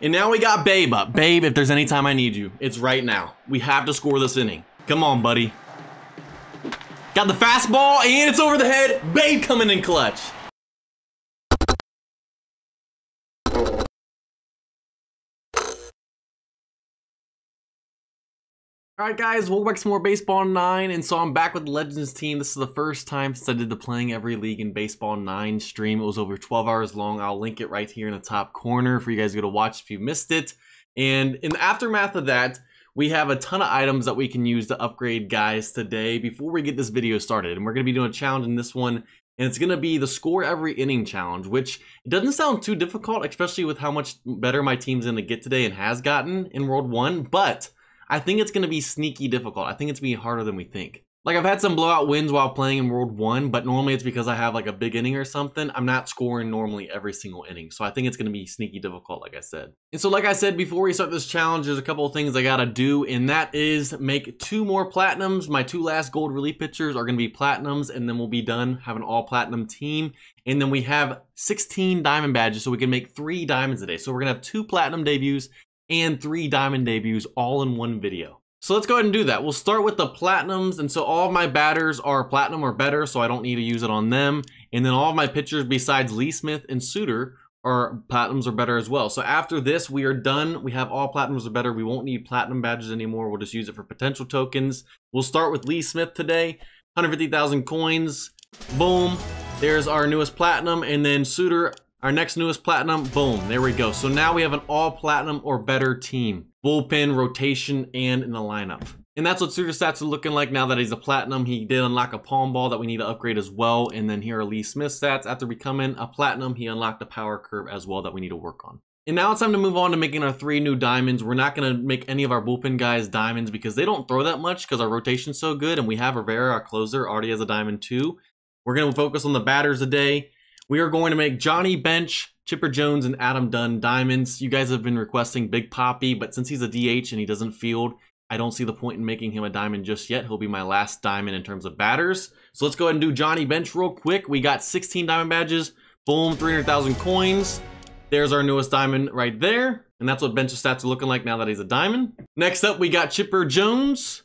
And now we got Babe up. Babe, if there's any time I need you, it's right now. We have to score this inning. Come on, buddy. Got the fastball, and it's over the head. Babe coming in clutch. Alright guys, welcome back to more Baseball 9, and so I'm back with Legends team. This is the first time since I did the Playing Every League in Baseball 9 stream. It was over 12 hours long. I'll link it right here in the top corner for you guys to go to watch if you missed it. And in the aftermath of that, we have a ton of items that we can use to upgrade guys today before we get this video started. And we're going to be doing a challenge in this one, and it's going to be the score every inning challenge, which doesn't sound too difficult, especially with how much better my team's going to get today and has gotten in World 1, but I think it's going to be sneaky difficult. I think it's going to be harder than we think. Like I've had some blowout wins while playing in World 1, but normally it's because I have like a big inning or something. I'm not scoring normally every single inning. So I think it's going to be sneaky difficult, like I said. And so like I said, before we start this challenge, there's a couple of things I got to do, and that is make two more platinums. My two last gold relief pitchers are going to be platinums, and then we'll be done, have an all platinum team. And then we have 16 diamond badges, so we can make three diamonds a day. So we're going to have two platinum debuts and three diamond debuts all in one video. So let's go ahead and do that. We'll start with the platinums. And so all of my batters are platinum or better, so I don't need to use it on them. And then all of my pitchers besides Lee Smith and Sutter are platinums or better as well. So after this, we are done. We have all platinums or better. We won't need platinum badges anymore. We'll just use it for potential tokens. We'll start with Lee Smith today. 150,000 coins. Boom. There's our newest platinum. And then Sutter, our next newest platinum, boom, there we go. So now we have an all platinum or better team. Bullpen, rotation, and in the lineup. And that's what Sutter stats are looking like now that he's a platinum. He did unlock a palm ball that we need to upgrade as well. And then here are Lee Smith stats. After becoming a platinum, he unlocked a power curve as well that we need to work on. And now it's time to move on to making our three new diamonds. We're not going to make any of our bullpen guys diamonds because they don't throw that much because our rotation's so good. And we have Rivera, our closer, already has a diamond too. We're going to focus on the batters today. We are going to make Johnny Bench, Chipper Jones, and Adam Dunn diamonds. You guys have been requesting Big Papi, but since he's a DH and he doesn't field, I don't see the point in making him a diamond just yet. He'll be my last diamond in terms of batters. So let's go ahead and do Johnny Bench real quick. We got 16 diamond badges. Boom, 300,000 coins. There's our newest diamond right there. And that's what Bench's stats are looking like now that he's a diamond. Next up, we got Chipper Jones.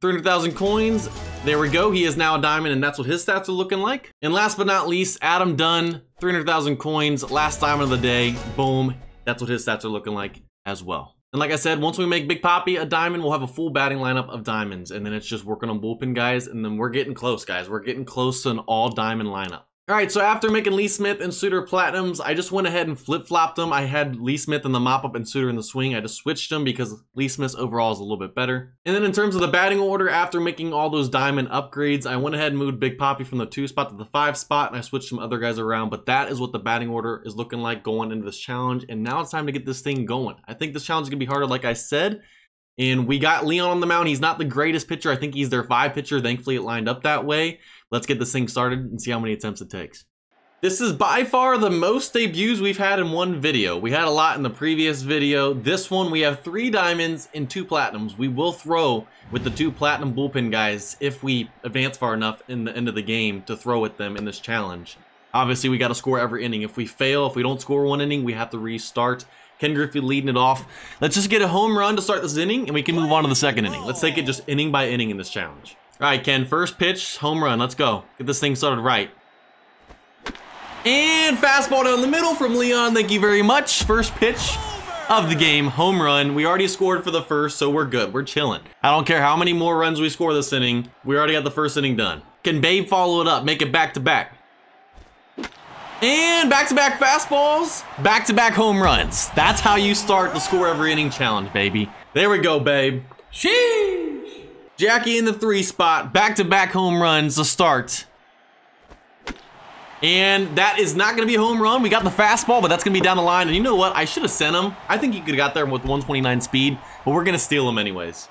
300,000 coins. There we go. He is now a diamond, and that's what his stats are looking like. And last but not least, Adam Dunn, 300,000 coins, last diamond of the day. Boom. That's what his stats are looking like as well. And like I said, once we make Big Papi a diamond, we'll have a full batting lineup of diamonds. And then it's just working on bullpen guys. And then we're getting close, guys. We're getting close to an all diamond lineup. All right, so after making Lee Smith and Sutter Platinums, I just went ahead and flip-flopped them. I had Lee Smith in the mop-up and Sutter in the swing. I just switched them because Lee Smith's overall is a little bit better. And then in terms of the batting order, after making all those diamond upgrades, I went ahead and moved Big Papi from the two spot to the five spot, and I switched some other guys around. But that is what the batting order is looking like going into this challenge. And now it's time to get this thing going. I think this challenge is going to be harder, like I said. And we got Leon on the mound. He's not the greatest pitcher. I think he's their five pitcher. Thankfully, it lined up that way. Let's get this thing started and see how many attempts it takes. This is by far the most debuts we've had in one video. We had a lot in the previous video. This one, we have three diamonds and two platinums. We will throw with the two platinum bullpen guys if we advance far enough in the end of the game to throw with them in this challenge. Obviously, we got to score every inning. If we fail, if we don't score one inning, we have to restart. Ken Griffey leading it off. Let's just get a home run to start this inning, and we can move on to the second inning. Let's take it just inning by inning in this challenge. All right, Ken, first pitch, home run. Let's go. Get this thing started right. And fastball down the middle from Leon. Thank you very much. First pitch of the game, home run. We already scored for the first, so we're good. We're chilling. I don't care how many more runs we score this inning. We already got the first inning done. Can Babe follow it up? Make it back to back. And back-to-back -back fastballs, back-to-back -back home runs. That's how you start the score every inning challenge, baby. There we go, babe. Sheesh. Jackie in the three spot, back-to-back -back home runs to start and that is not going to be a home run. We got the fastball, but that's going to be down the line. And you know what? I should have sent him. I think he could have got there with 129 speed, but we're going to steal him anyways.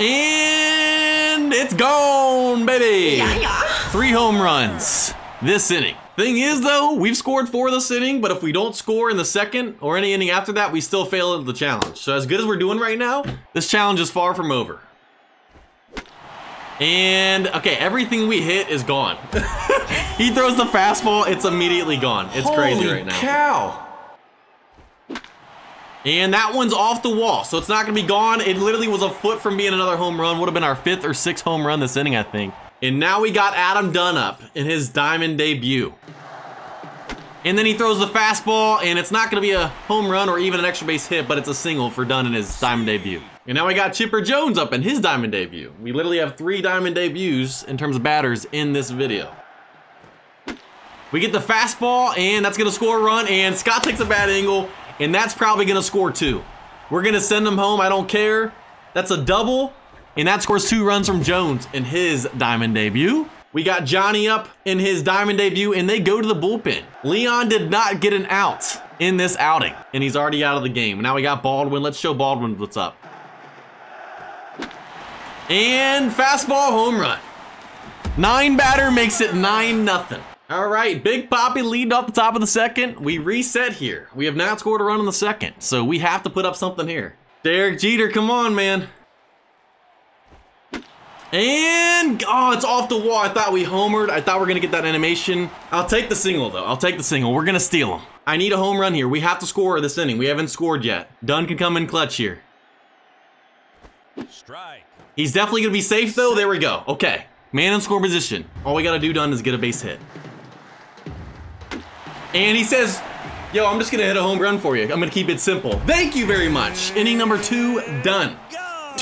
And it's gone, baby. Yeah, yeah. Three home runs this inning. Thing is, though, we've scored four this inning, but if we don't score in the second or any inning after that, we still fail the challenge. So as good as we're doing right now, this challenge is far from over. And, okay, everything we hit is gone. he throws the fastball, it's immediately gone. It's Holy crazy right now. cow! And that one's off the wall, so it's not going to be gone. It literally was a foot from being another home run. Would have been our fifth or sixth home run this inning, I think. And now we got Adam Dunn up in his diamond debut. And then he throws the fastball, and it's not going to be a home run or even an extra base hit, but it's a single for Dunn in his diamond debut. And now we got Chipper Jones up in his diamond debut. We literally have three diamond debuts in terms of batters in this video. We get the fastball, and that's going to score a run, and Scott takes a bad angle, and that's probably going to score two. We're going to send him home. I don't care. That's a double, and that scores two runs from Jones in his diamond debut. We got Johnny up in his diamond debut, and they go to the bullpen. Leon did not get an out in this outing, and he's already out of the game. Now we got Baldwin. Let's show Baldwin what's up. And fastball home run. Nine batter makes it 9 nothing. All right, Big Papi lead off the top of the second. We reset here. We have not scored a run in the second, so we have to put up something here. Derek Jeter, come on, man. And, oh, it's off the wall. I thought we homered. I thought we were going to get that animation. I'll take the single, though. I'll take the single. We're going to steal him. I need a home run here. We have to score this inning. We haven't scored yet. Dunn can come in clutch here. Strike. He's definitely going to be safe, though. There we go. Okay. Man in score position. All we got to do, Dunn, is get a base hit. And he says, yo, I'm just gonna hit a home run for you. I'm gonna keep it simple. Thank you very much. Inning number two, done.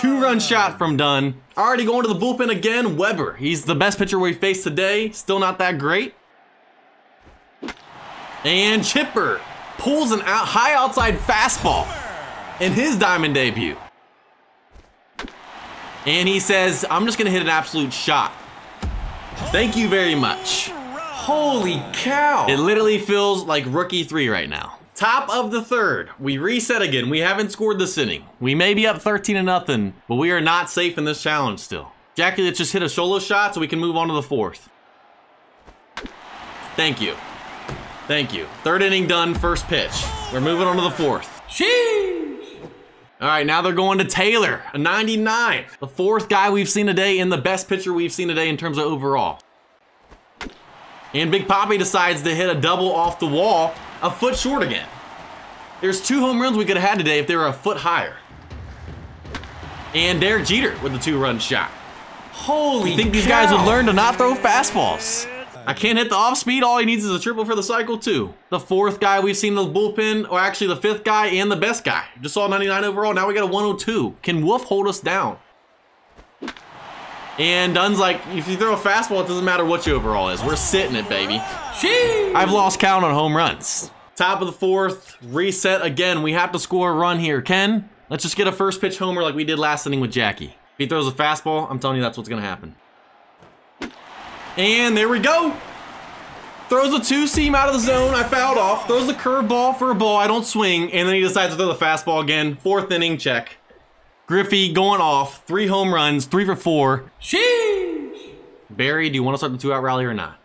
Two run shot from Dunn. Already going to the bullpen again, Weber. He's the best pitcher we faced today. Still not that great. And Chipper pulls an out, high outside fastball in his diamond debut. And he says, I'm just gonna hit an absolute shot. Thank you very much. Holy cow. It literally feels like rookie three right now. Top of the third. We reset again. We haven't scored this inning. We may be up 13 to nothing, but we are not safe in this challenge still. Jackie, let's just hit a solo shot so we can move on to the fourth. Thank you. Thank you. Third inning done, first pitch. We're moving on to the fourth. Sheesh. All right, now they're going to Taylor, a 99. The fourth guy we've seen today and the best pitcher we've seen today in terms of overall. And Big Papi decides to hit a double off the wall, a foot short again. There's two home runs we could have had today if they were a foot higher. And Derek Jeter with the two-run shot. Holy You think cow. these guys would learn to not throw fastballs? I can't hit the off speed. All he needs is a triple for the cycle, too. The fourth guy we've seen in the bullpen, or actually the fifth guy and the best guy. Just saw 99 overall. Now we got a 102. Can Wolf hold us down? And Dunn's like, if you throw a fastball, it doesn't matter what your overall is. We're sitting it, baby. Sheesh. I've lost count on home runs. Top of the fourth, reset again. We have to score a run here. Ken, let's just get a first pitch homer like we did last inning with Jackie. If he throws a fastball, I'm telling you that's what's going to happen. And there we go. Throws a two seam out of the zone. I fouled off. Throws the curveball for a ball. I don't swing. And then he decides to throw the fastball again. Fourth inning, check. Griffey going off. Three home runs, three for four. Sheesh. Barry, do you want to start the two-out rally or not?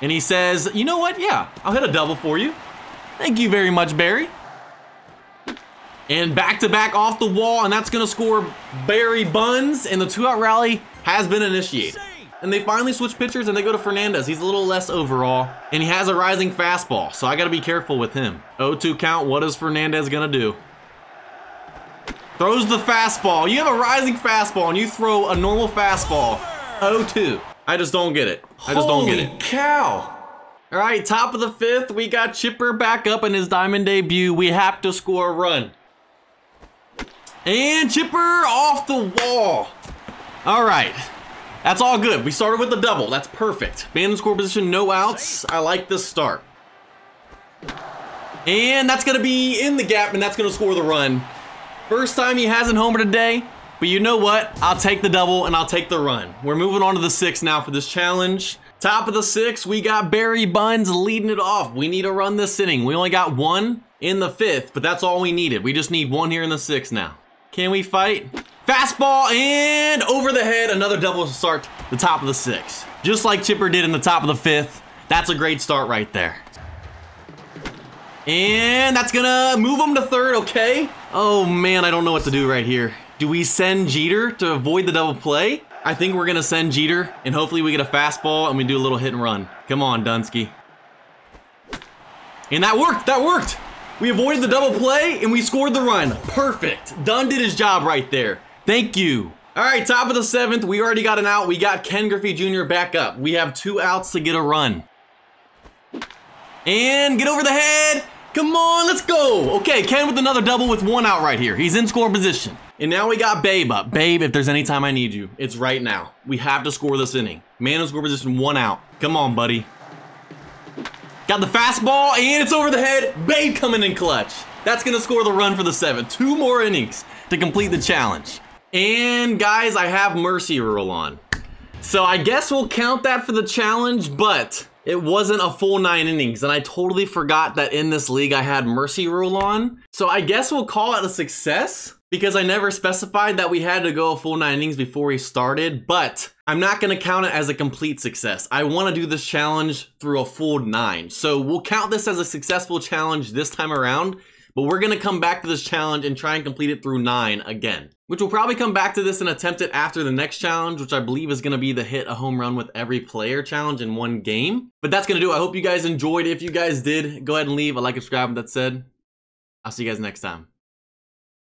And he says, you know what? Yeah, I'll hit a double for you. Thank you very much, Barry. And back-to-back off the wall, and that's to score Barry Buns, and the two-out rally has been initiated. And they finally switch pitchers, and they go to Fernandez. He's a little less overall, and he has a rising fastball, so I got to be careful with him. 0-2 count, what is Fernandez to do? Throws the fastball. You have a rising fastball and you throw a normal fastball. 0-2. I just don't get it. I just Holy don't get it. cow. All right, top of the fifth. We got Chipper back up in his diamond debut. We have to score a run. And Chipper off the wall. All right. That's all good. We started with a double. That's perfect. Man in score position, no outs. I like this start. And that's going to be in the gap, and that's going to score the run. First time he hasn't homered today, but you know what? I'll take the double and I'll take the run. We're moving on to the six now for this challenge. Top of the six, we got Barry Buns leading it off. We need to run this inning. We only got one in the fifth, but that's all we needed. We just need one here in the sixth now. Can we fight? Fastball and over the head, another double to start the top of the six. Just like Chipper did in the top of the fifth. That's a great start right there. And that's gonna move him to third, okay. Oh man, I don't know what to do right here. Do we send Jeter to avoid the double play? I think we're gonna send Jeter, and hopefully we get a fastball and we do a little hit and run. Come on, Dunsky. And that worked, that worked! We avoided the double play, and we scored the run. Perfect. Dunn did his job right there. Thank you. All right, top of the seventh. We already got an out. We got Ken Griffey Jr. back up. We have two outs to get a run. And get over the head. Come on, let's go. Okay, Ken with another double with one out right here. He's in score position. And now we got Babe up. Babe, if there's any time I need you, it's right now. We have to score this inning. Man in score position, one out. Come on, buddy. Got the fastball, and it's over the head. Babe coming in clutch. That's going to score the run for the seven. Two more innings to complete the challenge. And guys, I have Mercy Rule on. So I guess we'll count that for the challenge, but it wasn't a full nine innings, and I totally forgot that in this league I had Mercy Rule on. So I guess we'll call it a success because I never specified that we had to go a full nine innings before we started, but I'm not going to count it as a complete success. I want to do this challenge through a full nine. So we'll count this as a successful challenge this time around, but we're to come back to this challenge and try and complete it through nine again. Which we'll probably come back to this and attempt it after the next challenge, which I believe is going to be the hit a home run with every player challenge in one game. But that's going to do it. I hope you guys enjoyed. If you guys did, go ahead and leave a like and subscribe. That said, I'll see you guys next time.